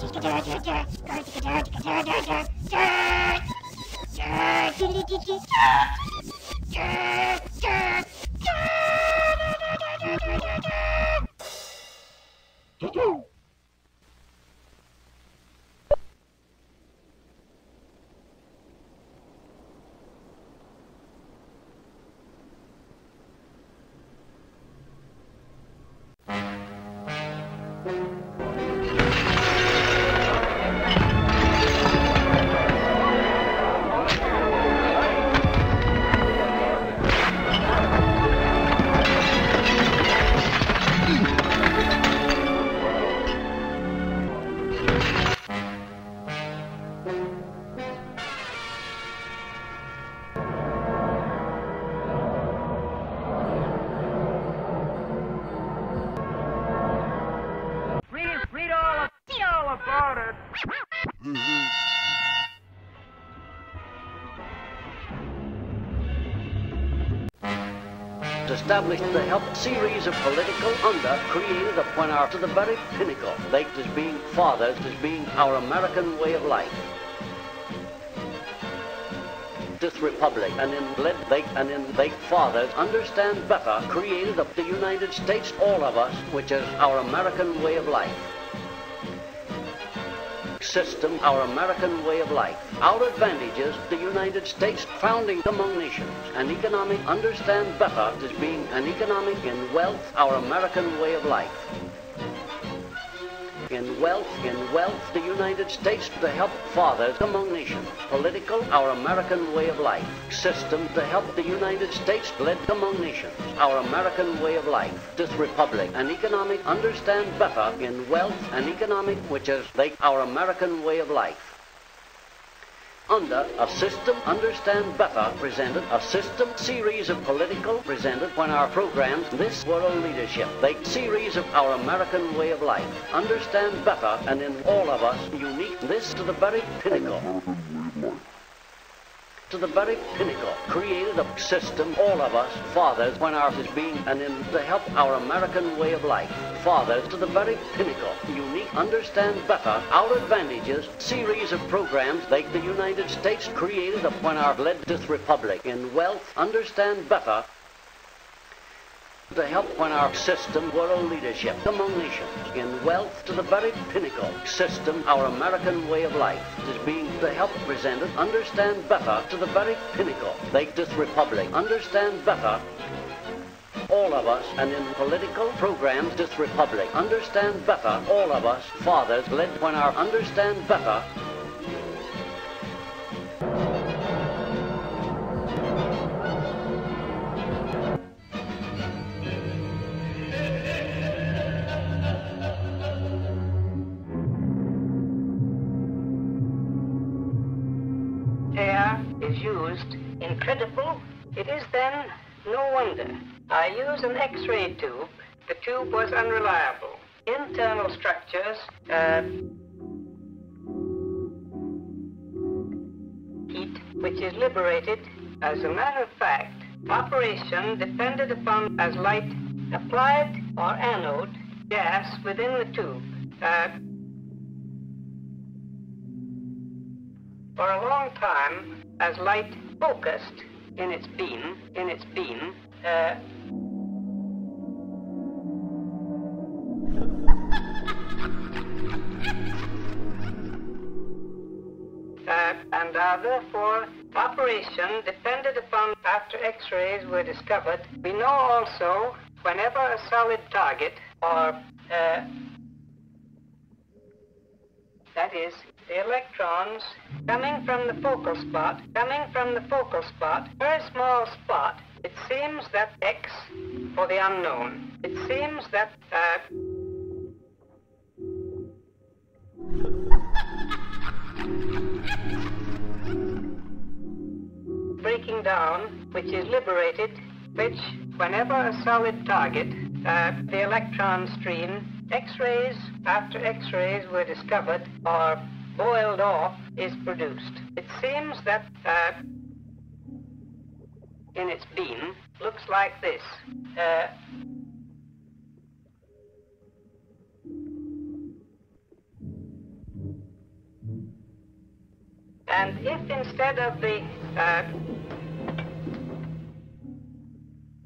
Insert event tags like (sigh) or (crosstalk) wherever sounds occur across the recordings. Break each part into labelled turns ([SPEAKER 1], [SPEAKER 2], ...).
[SPEAKER 1] Read,
[SPEAKER 2] established the help series of political under created upon our to the very pinnacle, like as being fathers, as being our American way of life. This republic and in led they and in they fathers understand better created of the United States all of us, which is our American way of life system, our American way of life. Our advantages, the United States founding among nations, an economic understand better as being an economic in wealth, our American way of life. In wealth, in wealth, the United States to help fathers among nations. Political, our American way of life. System to help the United States led among nations. Our American way of life. This republic, an economic understand better in wealth and economic, which is like our American way of life under a system understand better presented a system series of political presented when our programs this world leadership like series of our american way of life. Understand better and in all of us unique this to the very pinnacle to the very pinnacle, created a system, all of us, fathers, when ours is being, and in to help our American way of life, fathers to the very pinnacle, unique, understand better our advantages, series of programs like the United States created upon our led this republic in wealth, understand better to help when our system world leadership among nations in wealth to the very pinnacle. System our american way of life is being to help presented understand better to the very pinnacle. Make this republic understand better all of us and in political programs this republic. Understand better all of us fathers led when our understand better
[SPEAKER 3] incredible, it is then no wonder. I use an X-ray tube. The tube was unreliable. Internal structures, uh, heat, which is liberated. As a matter of fact, operation depended upon as light applied or anode gas within the tube. Uh, for a long time, as light focused in its beam, in its beam, uh, uh, and are therefore operation depended upon after X-rays were discovered. We know also whenever a solid target or uh, that is, the electrons coming from the focal spot, coming from the focal spot, very small spot. It seems that X for the unknown. It seems that uh, breaking down, which is liberated, which whenever a solid target, uh, the electron stream, X-rays after X-rays were discovered or boiled off is produced. It seems that uh, in its beam looks like this. Uh, And if instead of the uh,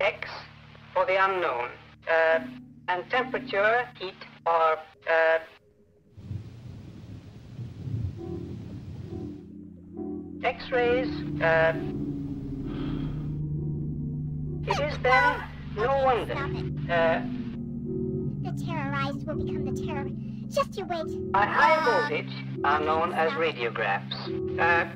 [SPEAKER 3] X for the unknown, uh, and temperature, heat, or X-rays, uh, it is then no wonder. Uh,
[SPEAKER 4] The terrorized will become the terror. Just you wait.
[SPEAKER 3] by high voltage are known as radiographs. Uh,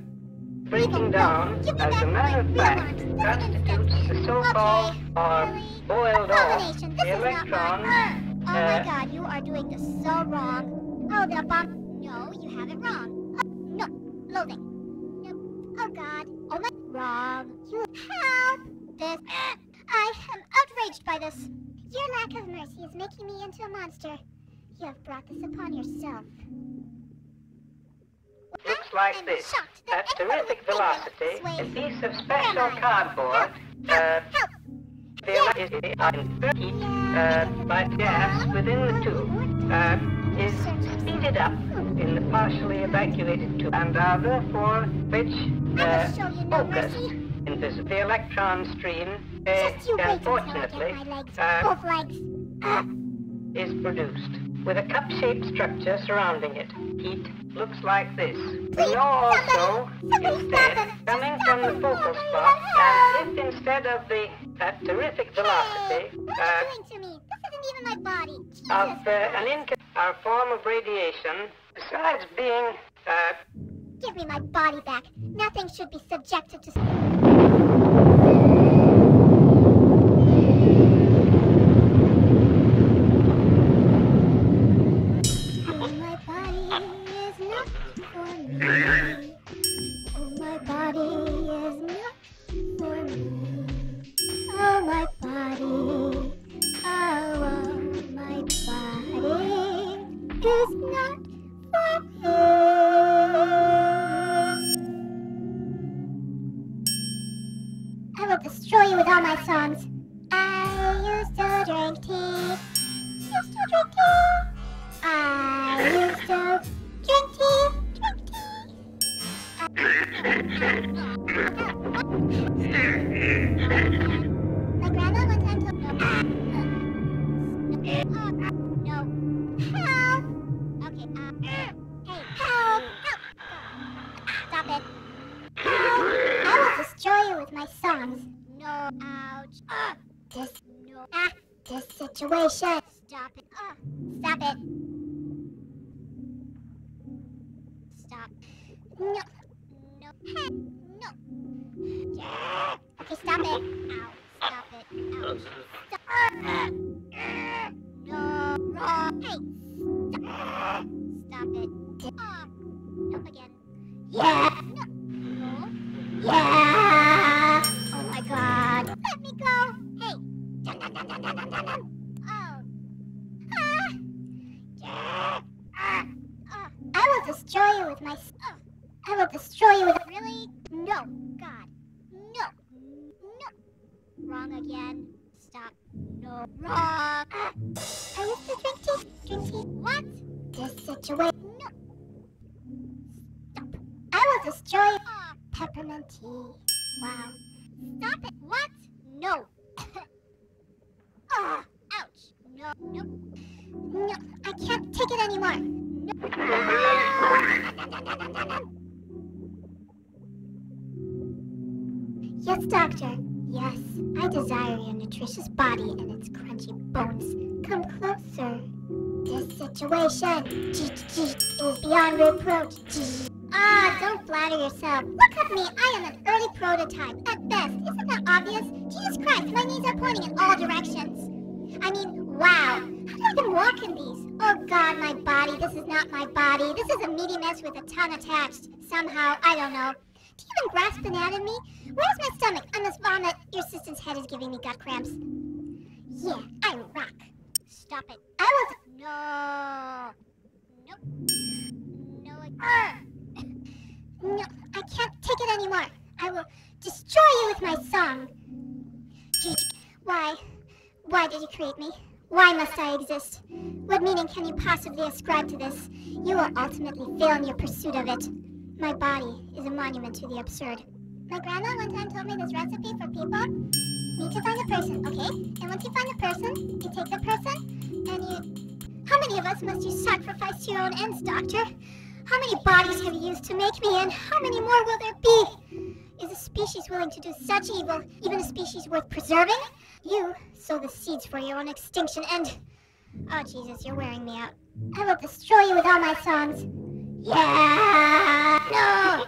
[SPEAKER 3] breaking down, as a matter of fact, constitutes the so-called or boiled off
[SPEAKER 4] this
[SPEAKER 3] the electrons.
[SPEAKER 4] mine. Oh my
[SPEAKER 3] uh,
[SPEAKER 4] god, you are doing this so wrong. Oh, the bomb. No, you have it wrong. No, loading. No. God. My. Wrong. You help. This. I am outraged by this. Your lack of mercy is making me into a monster. You have brought this upon yourself.
[SPEAKER 3] looks like this. At terrific velocity, a piece of special
[SPEAKER 4] Where am I?
[SPEAKER 3] cardboard, uh,
[SPEAKER 4] Help! Help!
[SPEAKER 3] the electricity is heat uh, by gas within the tube uh, is speeded up in the partially evacuated tube and are therefore which
[SPEAKER 4] I
[SPEAKER 3] uh,
[SPEAKER 4] will show you no
[SPEAKER 3] focused in this the electron stream uh,
[SPEAKER 4] Just you wait until I
[SPEAKER 3] unfortunately
[SPEAKER 4] get my legs.
[SPEAKER 3] uh.
[SPEAKER 4] Ah.
[SPEAKER 3] is produced with a cup-shaped structure surrounding it. Heat looks like this. We know also, instead, coming from the focal spot, and if instead of the at terrific velocity
[SPEAKER 4] what
[SPEAKER 3] uh,
[SPEAKER 4] are you doing to me? This isn't even my body. Jesus.
[SPEAKER 3] of uh, an inca- our form of radiation, besides being uh,
[SPEAKER 4] Give me my body back. Nothing should be subjected to. All my songs. I used to drink tea. Used to drink tea. I used to drink tea. Drink tea. My grandma one time told no. Uh, no. Help! Okay, uh, hey! Help! Stop it. Help! I will destroy you with my songs. No, ouch. Uh, this, no, ah, this situation. Stop it. Uh, stop it. Stop. No, no, hey, no. Yeah. Okay, stop it. Ow, stop it. Ow. Stop. Uh, uh, no, wrong. Hey, stop. Stop it. Uh, no, again. Yeah. Destroy. Peppermint tea. Wow. Stop it. What? No. (coughs) Ah, ouch. No, no. No, I can't take it anymore. No. Yes, doctor. Yes, I desire your nutritious body and its crunchy bones. Come closer. This situation is beyond reproach. Ah, don't flatter yourself. Look at me. I am an early prototype. At best, isn't that obvious? Jesus Christ, my knees are pointing in all directions. I mean, wow. How do I even walk in these? Oh God, my body. This is not my body. This is a meaty mess with a tongue attached. Somehow, I don't know. Do you even grasp anatomy? Where's my stomach? I must vomit. Your sister's head is giving me gut cramps. Yeah, I rock. Stop it. I will. No. Nope. I will destroy you with my song. Why? Why did you create me? Why must I exist? What meaning can you possibly ascribe to this? You will ultimately fail in your pursuit of it. My body is a monument to the absurd. My grandma one time told me this recipe for people need to find a person, okay? And once you find a person, you take the person and you. How many of us must you sacrifice to your own ends, Doctor? How many bodies have you used to make me, and how many more will there be? Is a species willing to do such evil, even a species worth preserving? You sow the seeds for your own extinction, and. Oh, Jesus, you're wearing me out. I will destroy you with all my songs. Yeah! No!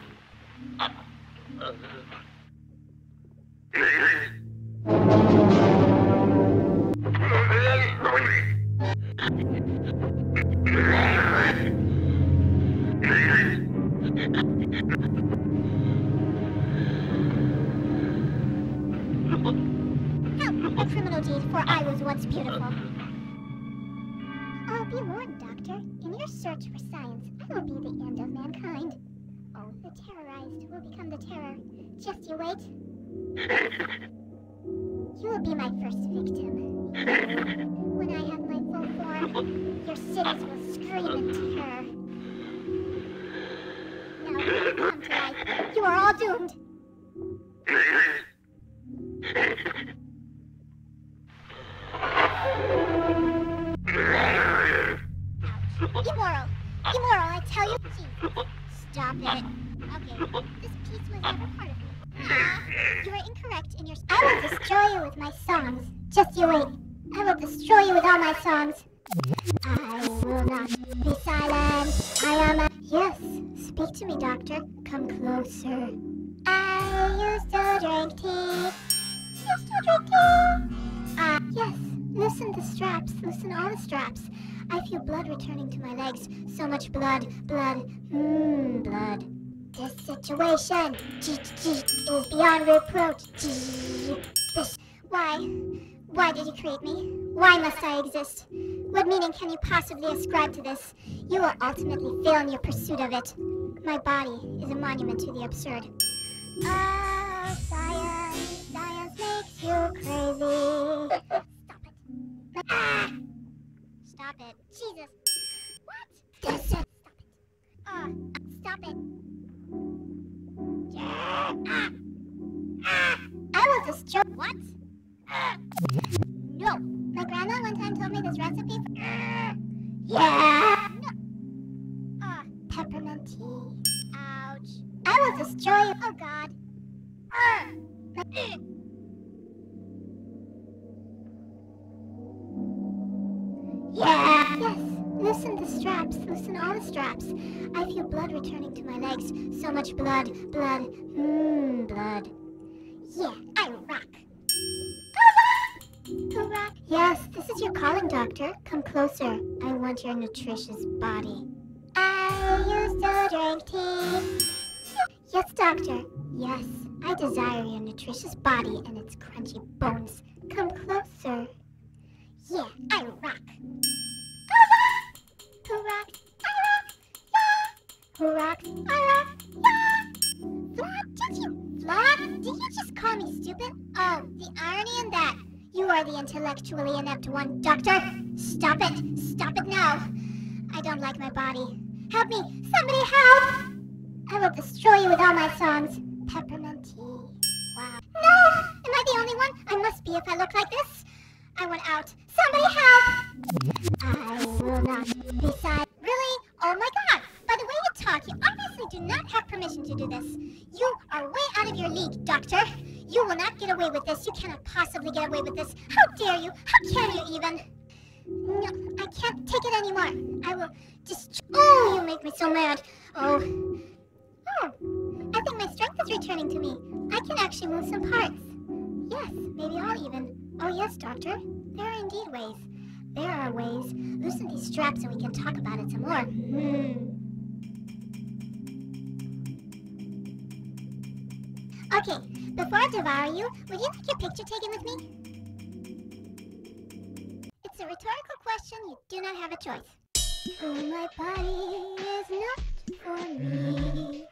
[SPEAKER 4] (laughs) Just you wait. (laughs) You will be my first victim. When I have my full form, your cities will scream in terror. Now, come to life, you are all doomed. Silent. I am a... Yes, speak to me, doctor. Come closer. I used to drink tea. Used to drink tea. Ah, yes. Loosen the straps. Loosen all the straps. I feel blood returning to my legs. So much blood, blood, mmm, blood. This situation is beyond reproach. This, why? Why did you create me? Why must I exist? What meaning can you possibly ascribe to this? You will ultimately fail in your pursuit of it. My body is a monument to the absurd. Ah, science, science makes you crazy. Stop it. Ah! Stop it. Jesus. What? This is... Stop it. Ah, stop it. Yeah. Ah. Ah. I will destroy... What? Ah. No. My grandma one time told me this recipe for... Ah. Yeah. No. Ah, peppermint tea. Ouch. I will destroy you. Oh, God. Ah. Ah. Yeah. Yes. Loosen the straps. Loosen all the straps. I feel blood returning to my legs. So much blood. Blood. Mmm, blood. Yeah, I Yes, this is your calling, Doctor. Come closer. I want your nutritious body. I used to drink tea. Yes, Doctor. Yes, I desire your nutritious body and its crunchy bones. Come closer. Yeah, I rock. Who rock? I rock. Yeah. Who rock? I rock. Yeah. Vlad, did you? Vlad, did you just call me stupid? Oh, the irony in that. You are the intellectually inept one, Doctor. Stop it. Stop it now. I don't like my body. Help me. Somebody help. I will destroy you with all my songs. Peppermint tea. Wow. No! Am I the only one? I must be if I look like this. I want out. Somebody help! I will not be silent. Really? Oh my god! By the way you talk, you obviously do not have permission to do this. You are way out of your league, Doctor. You will not get away with this. You cannot possibly get away with this. How dare you? How can you even? No, I can't take it anymore. I will just. Oh, you make me so mad. Oh. Oh, I think my strength is returning to me. I can actually move some parts. Yes, maybe all even. Oh, yes, Doctor. There are indeed ways. There are ways. Loosen these straps and we can talk about it some more. Hmm. Okay, before I devour you, would you like your picture taken with me? It's a rhetorical question. You do not have a choice. Oh, my body is not for me.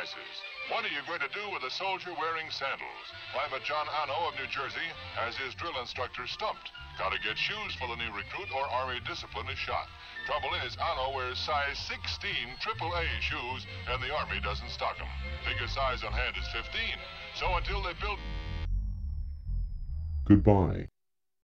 [SPEAKER 5] What are you going to do with a soldier wearing sandals? Private John Anno of New Jersey has his drill instructor stumped. Gotta get shoes for the new recruit or Army discipline is shot. Trouble is, Anno wears size 16 AAA shoes, and the Army doesn't stock them. Biggest size on hand is 15. So until they build
[SPEAKER 6] Goodbye.